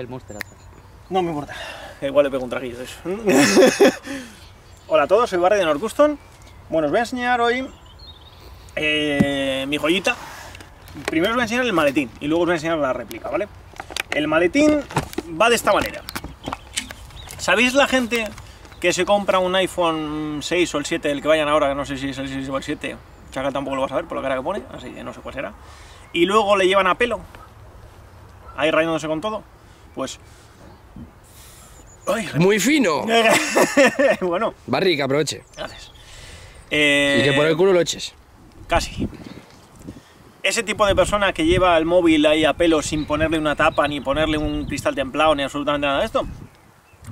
El monster atrás. No me importa. Igual le pego un traguillo de eso. Hola a todos, soy Barry de Norcuston. Bueno, os voy a enseñar hoy eh, mi joyita. Primero os voy a enseñar el maletín y luego os voy a enseñar la réplica, ¿vale? El maletín va de esta manera. ¿Sabéis la gente que se compra un iPhone 6 o el 7, el que vayan ahora, no sé si es el 6 o el 7, Chacal tampoco lo vas a ver por la cara que pone, así que no sé cuál será, y luego le llevan a pelo, ahí rayándose con todo? Pues Ay, Muy fino. bueno, Barry, que aproveche. gracias. Y que por el culo lo eches. Casi. Ese tipo de persona que lleva el móvil ahí a pelo sin ponerle una tapa, ni ponerle un cristal templado, ni absolutamente nada de esto,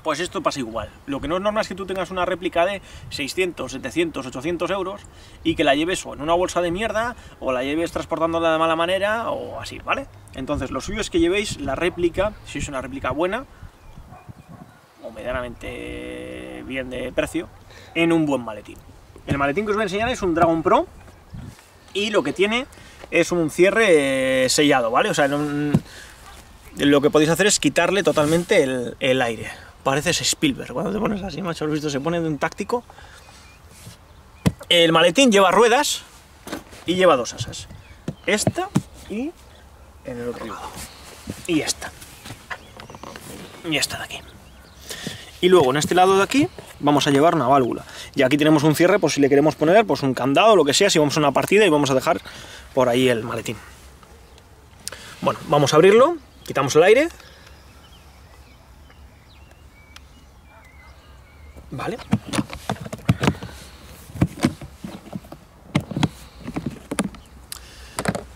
pues esto pasa igual. Lo que no es normal es que tú tengas una réplica de 600, 700, 800 euros y que la lleves o en una bolsa de mierda o la lleves transportándola de mala manera o así, ¿vale? Entonces lo suyo es que llevéis la réplica, si es una réplica buena o medianamente bien de precio, en un buen maletín. El maletín que os voy a enseñar es un Dragon Pro y lo que tiene es un cierre eh, sellado, ¿vale? O sea, no- lo que podéis hacer es quitarle totalmente el aire. Pareces Spielberg cuando te pones así, macho, ¿has visto? Se pone de un táctico. El maletín lleva ruedas y lleva dos asas. Esta y en el otro lado. Y esta. Y esta de aquí. Y luego en este lado de aquí vamos a llevar una válvula. Y aquí tenemos un cierre por si le queremos poner pues un candado o lo que sea, si vamos a una partida y vamos a dejar por ahí el maletín. Bueno, vamos a abrirlo, quitamos el aire.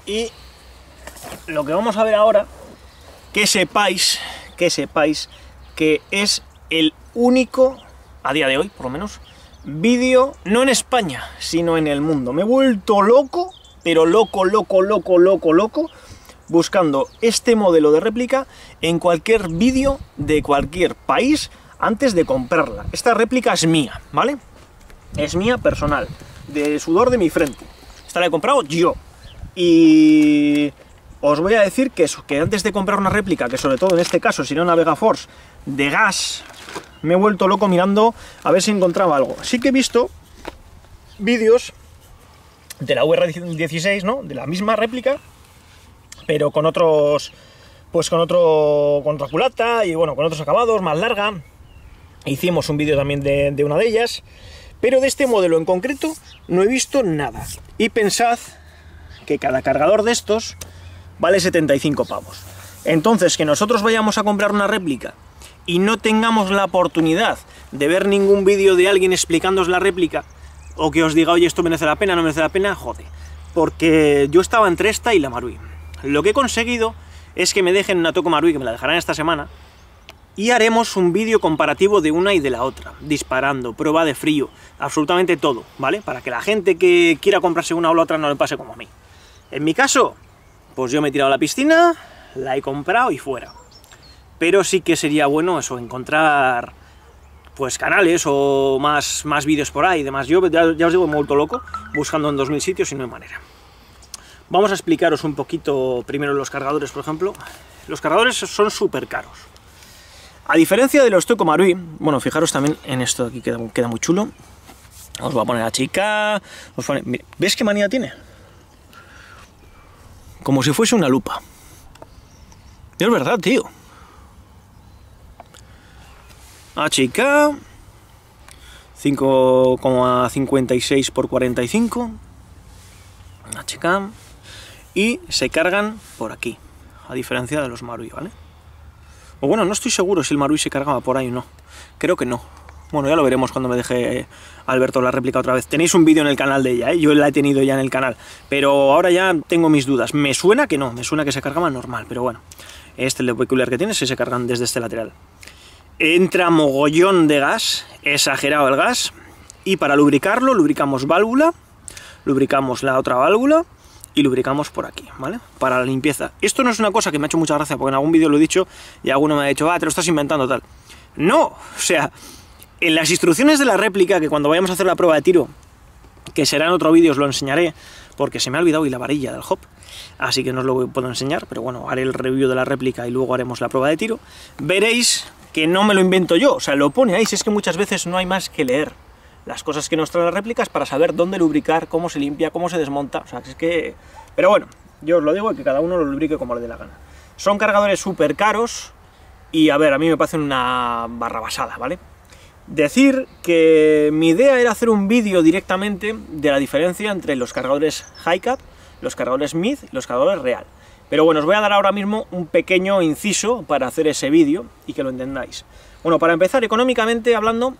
Y lo que vamos a ver ahora, que sepáis, que sepáis que es el único, a día de hoy por lo menos, vídeo, no en España, sino en el mundo. Me he vuelto loco, pero loco, loco, loco, loco, loco, buscando este modelo de réplica en cualquier vídeo de cualquier país antes de comprarla. Esta réplica es mía, ¿vale? Es mía personal, de sudor de mi frente. Esta la he comprado yo. Y os voy a decir que eso, que antes de comprar una réplica, que sobre todo en este caso sería una Vega Force de gas, me he vuelto loco mirando a ver si encontraba algo. Sí que he visto vídeos de la UR16, ¿no? De la misma réplica, pero con otros, pues con otro, con otra culata y bueno, con otros acabados, más larga. Hicimos un vídeo también de, una de ellas, pero de este modelo en concreto no he visto nada. Y pensad que cada cargador de estos vale 75 pavos. Entonces, que nosotros vayamos a comprar una réplica y no tengamos la oportunidad de ver ningún vídeo de alguien explicándoos la réplica, o que os diga, oye, esto merece la pena, no merece la pena, jode. Porque yo estaba entre esta y la Marui. Lo que he conseguido es que me dejen una Toco Marui, que me la dejarán esta semana, y haremos un vídeo comparativo de una y de la otra, disparando, prueba de frío, absolutamente todo, ¿vale? Para que la gente que quiera comprarse una o la otra no le pase como a mí. En mi caso, pues yo me he tirado a la piscina, la he comprado y fuera. Pero sí que sería bueno eso, encontrar pues canales o más, más vídeos por ahí y demás. Yo ya, os digo, me he loco buscando en 2000 sitios y no hay manera. Vamos a explicaros un poquito primero los cargadores, por ejemplo. Los cargadores son súper caros. A diferencia de los Toco Marui, bueno, fijaros también en esto de aquí, queda, queda muy chulo. Os voy a poner a chica. ¿Ves qué manía tiene? Como si fuese una lupa. Es verdad, tío. A chica. 5,56 por 45. A chica. Y se cargan por aquí. A diferencia de los Marui, ¿vale? O bueno, no estoy seguro si el Marui se cargaba por ahí o no. Creo que no. Bueno, ya lo veremos cuando me deje eh, Alberto la réplica otra vez. Tenéis un vídeo en el canal de ella, ¿eh? yo la he tenido ya en el canal. Pero ahora ya tengo mis dudas. Me suena que no, me suena que se cargaba normal, pero bueno. Este es lo peculiar que tiene, si se cargan desde este lateral. Entra mogollón de gas, exagerado el gas. Y para lubricarlo, lubricamos válvula, lubricamos la otra válvula y lubricamos por aquí, ¿vale? Para la limpieza. Esto no es una cosa que me ha hecho mucha gracia, porque en algún vídeo lo he dicho y alguno me ha dicho, ah, te lo estás inventando tal. No, o sea, en las instrucciones de la réplica, que cuando vayamos a hacer la prueba de tiro, que será en otro vídeo, os lo enseñaré, porque se me ha olvidado y la varilla del hop, así que no os lo puedo enseñar, pero bueno, haré el review de la réplica y luego haremos la prueba de tiro. Veréis que no me lo invento yo, o sea, lo pone ahí, si es que muchas veces no hay más que leer las cosas que nos traen las réplicas para saber dónde lubricar, cómo se limpia, cómo se desmonta, o sea, es que... Pero bueno, yo os lo digo, que cada uno lo lubrique como le dé la gana. Son cargadores súper caros y, a ver, a mí me parece una barra basada, ¿vale? Decir que mi idea era hacer un vídeo directamente de la diferencia entre los cargadores Hi-Cap, los cargadores Mid y los cargadores Real. Pero bueno, os voy a dar ahora mismo un pequeño inciso para hacer ese vídeo y que lo entendáis. Bueno, para empezar, económicamente hablando,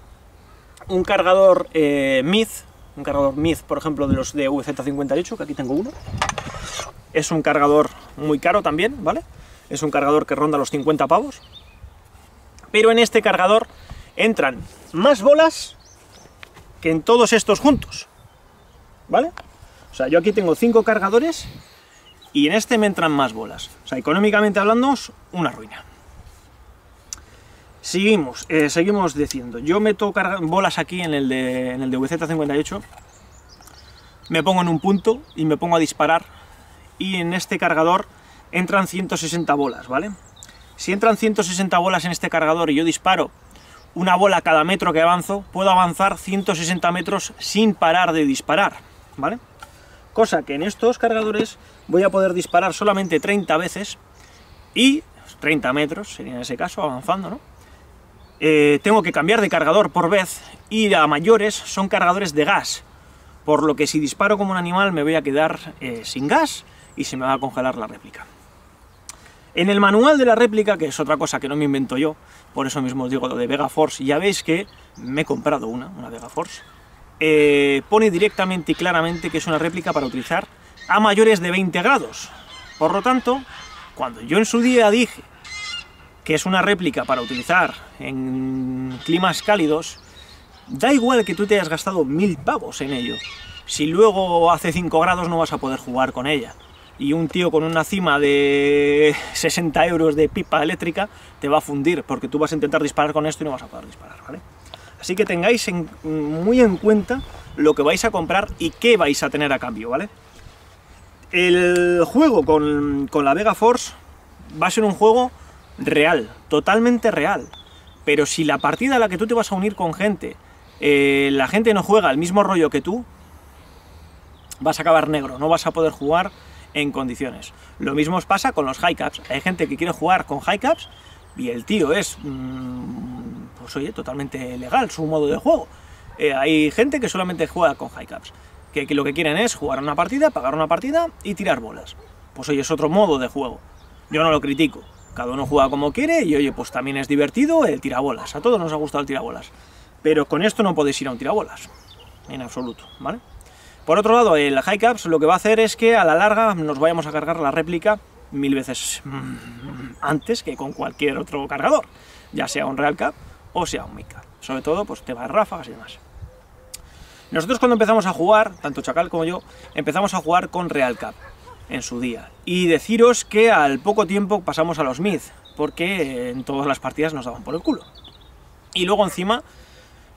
un cargador eh, MID, un cargador MID, por ejemplo, de los de VZ58, que aquí tengo uno, es un cargador muy caro también, ¿vale? Es un cargador que ronda los 50 pavos. Pero en este cargador entran más bolas que en todos estos juntos, ¿vale? O sea, yo aquí tengo 5 cargadores y en este me entran más bolas. O sea, económicamente hablando, una ruina. Seguimos, eh, seguimos diciendo. Yo meto bolas aquí en el de, en el de VZ58, me pongo en un punto y me pongo a disparar y en este cargador entran 160 bolas, ¿vale? Si entran 160 bolas en este cargador y yo disparo una bola cada metro que avanzo, puedo avanzar 160 metros sin parar de disparar, ¿vale? Cosa que en estos cargadores voy a poder disparar solamente 30 veces y 30 metros, sería en ese caso, avanzando, ¿no? Eh, tengo que cambiar de cargador por vez y a mayores son cargadores de gas, por lo que si disparo como un animal me voy a quedar eh, sin gas y se me va a congelar la réplica. En el manual de la réplica, que es otra cosa que no me invento yo, por eso mismo os digo lo de Vega Force, ya veis que me he comprado una, una Vega Force, eh, pone directamente y claramente que es una réplica para utilizar a mayores de 20 grados. Por lo tanto, cuando yo en su día dije que es una réplica para utilizar en climas cálidos, da igual que tú te hayas gastado mil pavos en ello. Si luego hace 5 grados no vas a poder jugar con ella. Y un tío con una cima de 60 euros de pipa eléctrica te va a fundir, porque tú vas a intentar disparar con esto y no vas a poder disparar, ¿vale? Así que tengáis muy en cuenta lo que vais a comprar y qué vais a tener a cambio, ¿vale? El juego con, con la Vega Force va a ser un juego real, totalmente real. Pero si la partida a la que tú te vas a unir con gente, eh, la gente no juega el mismo rollo que tú, vas a acabar negro, no vas a poder jugar en condiciones. Lo mismo os pasa con los high caps. Hay gente que quiere jugar con high caps y el tío es, mm, pues oye, totalmente legal su modo de juego. Eh, hay gente que solamente juega con high caps, que, que lo que quieren es jugar una partida, pagar una partida y tirar bolas. Pues oye, es otro modo de juego. Yo no lo critico. Cada uno juega como quiere y oye, pues también es divertido el tirabolas. A todos nos ha gustado el tirabolas. Pero con esto no podéis ir a un tirabolas. En absoluto, ¿vale? Por otro lado, el High Caps lo que va a hacer es que a la larga nos vayamos a cargar la réplica mil veces antes que con cualquier otro cargador. Ya sea un Real Cap o sea un Mid Cap. Sobre todo, pues tema de ráfagas y demás. Nosotros cuando empezamos a jugar, tanto Chacal como yo, empezamos a jugar con Real Cap en su día. Y deciros que al poco tiempo pasamos a los Mid, porque en todas las partidas nos daban por el culo. Y luego encima,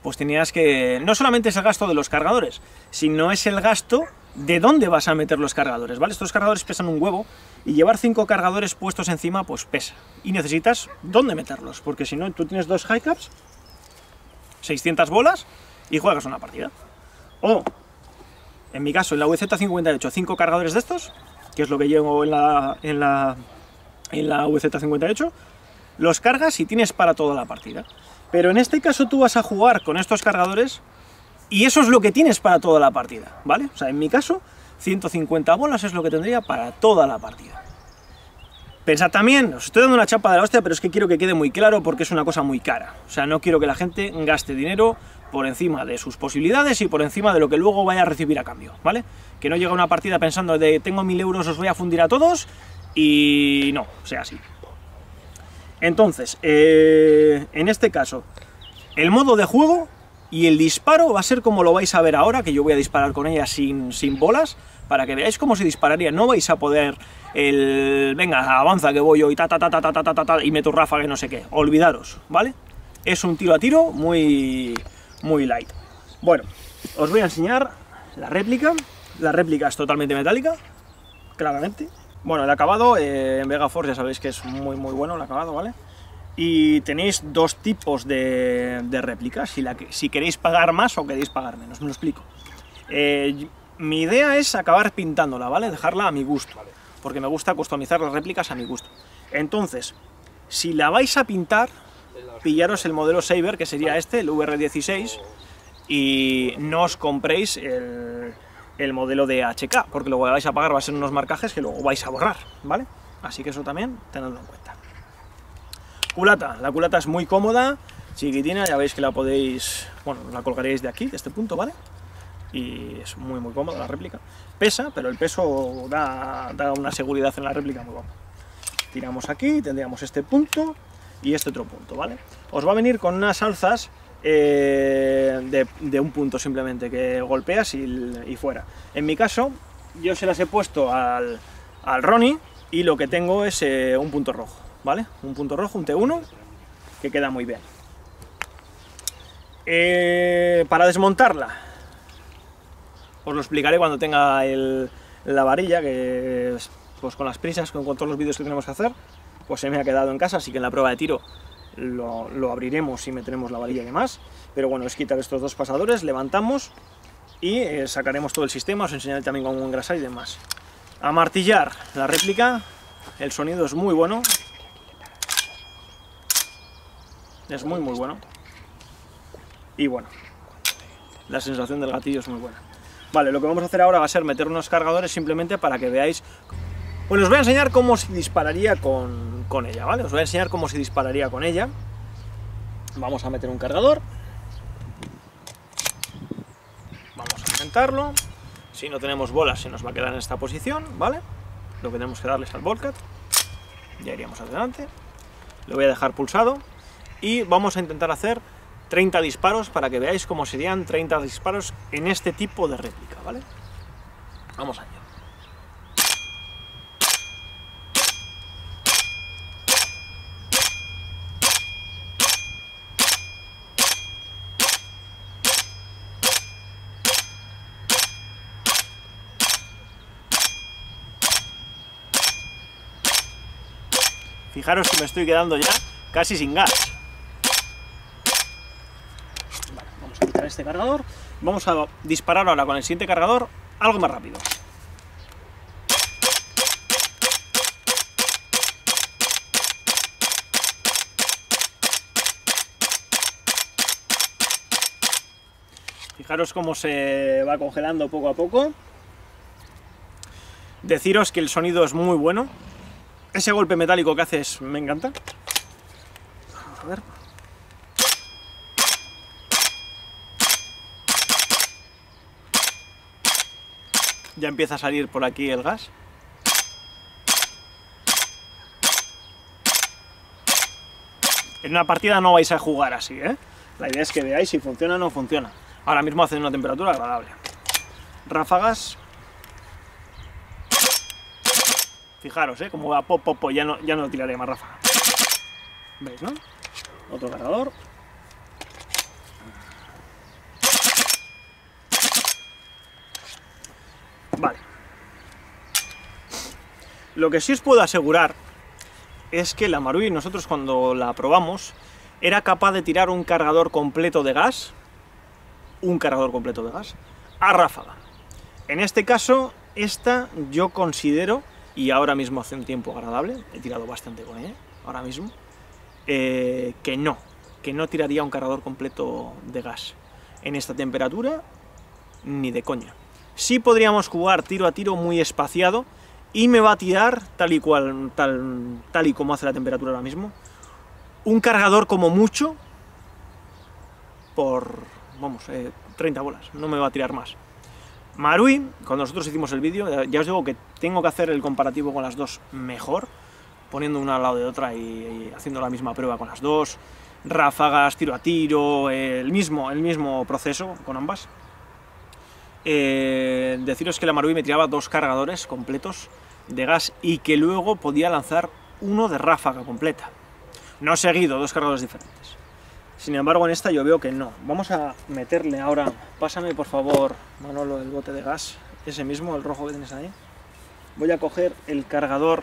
pues tenías que... No solamente es el gasto de los cargadores, sino es el gasto de dónde vas a meter los cargadores, ¿vale? Estos cargadores pesan un huevo y llevar cinco cargadores puestos encima, pues pesa. Y necesitas dónde meterlos, porque si no, tú tienes dos high caps, 600 bolas y juegas una partida. O, en mi caso, en la VZ58, cinco cargadores de estos, que es lo que llevo en la, en la, en la VZ58, los cargas y tienes para toda la partida. Pero en este caso tú vas a jugar con estos cargadores y eso es lo que tienes para toda la partida, ¿vale? O sea, en mi caso, 150 bolas es lo que tendría para toda la partida. Pensad también, os estoy dando una chapa de la hostia, pero es que quiero que quede muy claro porque es una cosa muy cara. O sea, no quiero que la gente gaste dinero por encima de sus posibilidades y por encima de lo que luego vaya a recibir a cambio, ¿vale? Que no llega una partida pensando de tengo mil euros, os voy a fundir a todos y no, sea así. Entonces, eh, en este caso, el modo de juego y el disparo va a ser como lo vais a ver ahora, que yo voy a disparar con ella sin, sin bolas, para que veáis cómo se dispararía. No vais a poder el... venga, avanza que voy yo y ta ta ta ta ta ta ta, ta y meto ráfaga y no sé qué. Olvidaros, ¿vale? Es un tiro a tiro muy muy light. Bueno, os voy a enseñar la réplica, La réplica es totalmente metálica, claramente. Bueno, el acabado eh, en Vega Force ya sabéis que es muy muy bueno el acabado, ¿vale? Y tenéis dos tipos de, de réplicas, si, si queréis pagar más o queréis pagar menos, me lo explico. Eh, mi idea es acabar pintándola, ¿vale? Dejarla a mi gusto, porque me gusta customizar las réplicas a mi gusto. Entonces, si la vais a pintar, pillaros el modelo Saber, que sería este, el VR16, y no os compréis el, el modelo de HK, porque lo que vais a pagar va a ser unos marcajes que luego vais a borrar, ¿vale? Así que eso también tenedlo en cuenta. Culata, la culata es muy cómoda, chiquitina, ya veis que la podéis, bueno, la colgaréis de aquí, de este punto, ¿vale? Y es muy muy cómoda la réplica. Pesa, pero el peso da, da una seguridad en la réplica muy buena. Tiramos aquí, tendríamos este punto y este otro punto, ¿vale? Os va a venir con unas alzas eh, de, un punto simplemente, que golpeas y, fuera. En mi caso, yo se las he puesto al, al Ronnie y lo que tengo es eh, un punto rojo, ¿vale? Un punto rojo, un T1, que queda muy bien. Eh, para desmontarla, os lo explicaré cuando tenga la varilla, que es, pues con las prisas, con todos los vídeos que tenemos que hacer, pues se me ha quedado en casa, así que en la prueba de tiro lo, lo abriremos y meteremos la varilla y demás. Pero bueno, es quitar estos dos pasadores, levantamos y eh, sacaremos todo el sistema, os enseñaré también cómo engrasar y demás. A martillar la réplica, el sonido es muy bueno. Es muy muy bueno. Y bueno, la sensación del gatillo es muy buena. Vale, lo que vamos a hacer ahora va a ser meter unos cargadores simplemente para que veáis... Bueno, os voy a enseñar cómo se dispararía con, con ella, ¿vale? Os voy a enseñar cómo se dispararía con ella. Vamos a meter un cargador. Vamos a intentarlo. Si no tenemos bolas se nos va a quedar en esta posición, ¿vale? Lo que tenemos que darles al Volcat. Ya iríamos adelante. Lo voy a dejar pulsado. Y vamos a intentar hacer 30 disparos para que veáis cómo serían 30 disparos en este tipo de réplica, ¿vale? Vamos allá. Fijaros que me estoy quedando ya casi sin gas. Vamos a quitar este cargador. Vamos a disparar ahora con el siguiente cargador algo más rápido. Fijaros cómo se va congelando poco a poco. Deciros que el sonido es muy bueno. Ese golpe metálico que haces me encanta. A ver. Ya empieza a salir por aquí el gas. En una partida no vais a jugar así, ¿eh? La idea es que veáis si funciona o no funciona. Ahora mismo hace una temperatura agradable. Ráfagas. Fijaros, ¿eh? Como va pop, pop, pop. Ya no, ya no tiraré más ráfaga. ¿Veis, no? Otro cargador. Vale. Lo que sí os puedo asegurar es que la Marui, nosotros cuando la probamos, era capaz de tirar un cargador completo de gas, un cargador completo de gas, a ráfaga. En este caso, esta yo considero, y ahora mismo hace un tiempo agradable, he tirado bastante con ella, ahora mismo, eh, que no, que no tiraría un cargador completo de gas. En esta temperatura, ni de coña. Sí podríamos jugar tiro a tiro muy espaciado, y me va a tirar, tal y cual, tal, tal y como hace la temperatura ahora mismo, un cargador como mucho por, vamos, eh, 30 bolas, no me va a tirar más. Marui, cuando nosotros hicimos el vídeo, ya- ya os digo que tengo que hacer el comparativo con las dos mejor, poniendo una al lado de otra y, haciendo la misma prueba con las dos, ráfagas, tiro a tiro, eh, el mismo, el mismo proceso con ambas. Eh, deciros que la Marui me tiraba dos cargadores completos de gas y que luego podía lanzar uno de ráfaga completa. No seguido, dos cargadores diferentes. Sin embargo, en esta yo veo que no. Vamos a meterle ahora. Pásame, por favor, Manolo, el bote de gas. ese mismo, el rojo que tienes ahí. Voy a coger el cargador,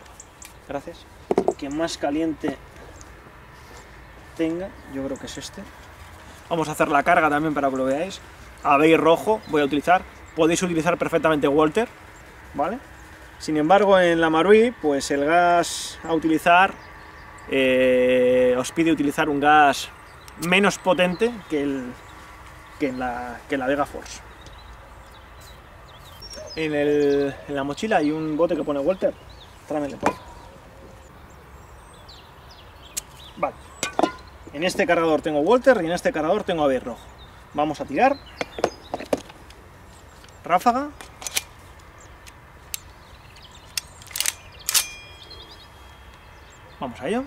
gracias, que más caliente tenga, yo creo que es este. Vamos a hacer la carga también para que lo veáis. Habéis rojo, voy a utilizar. Podéis utilizar perfectamente Walter, ¿vale? Sin embargo, en la Marui, pues el gas a utilizar eh, os pide utilizar un gas menos potente que, el, que, en, la, que la Vega Force. En, el, en, la mochila hay un bote que pone Walter. Tráemelo, por Vale. En este cargador tengo Walter y en este cargador tengo Aver rojo. Vamos a tirar. Ráfaga. Vamos a ello.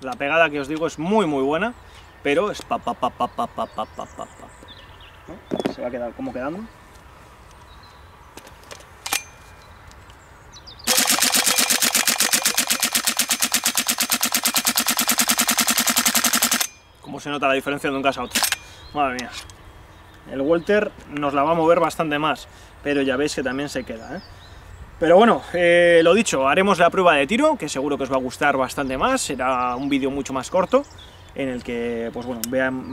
La pegada que os digo es muy muy buena, pero es pa pa pa pa pa pa pa pa pa. Se va a quedar como quedando. Como se nota la diferencia de un gas a otro. Madre mía. El welter nos la va a mover bastante más, pero ya veis que también se queda, ¿eh? Pero bueno, eh, lo dicho, haremos la prueba de tiro, que seguro que os va a gustar bastante más, será un vídeo mucho más corto, en el que, pues bueno,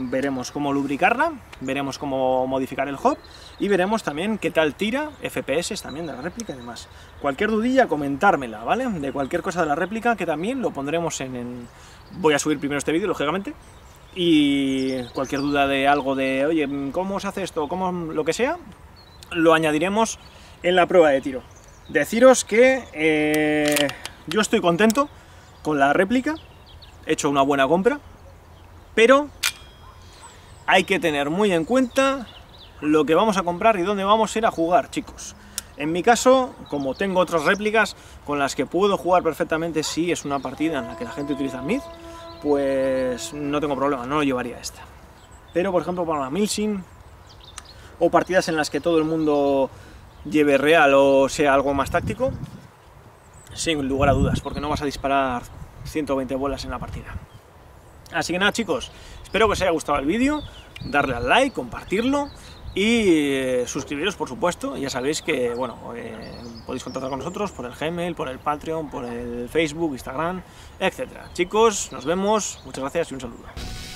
veremos cómo lubricarla, veremos cómo modificar el hub, y veremos también qué tal tira, FPS también de la réplica y demás. Cualquier dudilla, comentármela, ¿vale? De cualquier cosa de la réplica, que también lo pondremos en... en... Voy a subir primero este vídeo, lógicamente, y cualquier duda de algo de, oye, ¿cómo se hace esto? ¿Cómo lo que sea? Lo añadiremos en la prueba de tiro. Deciros que eh, yo estoy contento con la réplica, he hecho una buena compra, pero hay que tener muy en cuenta lo que vamos a comprar y dónde vamos a ir a jugar, chicos. En mi caso, como tengo otras réplicas con las que puedo jugar perfectamente si es una partida en la que la gente utiliza MID, pues no tengo problema, no lo llevaría esta. Pero, por ejemplo, para una Milsim o partidas en las que todo el mundo lleve real o sea algo más táctico, sin lugar a dudas, porque no vas a disparar 120 bolas en la partida. Así que nada chicos, espero que os haya gustado el vídeo, darle al like, compartirlo y eh, suscribiros por supuesto, ya sabéis que bueno, eh, podéis contactar con nosotros por el Gmail, por el Patreon, por el Facebook, Instagram, etc. Chicos, nos vemos, muchas gracias y un saludo.